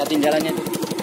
liatin jalannya tuh.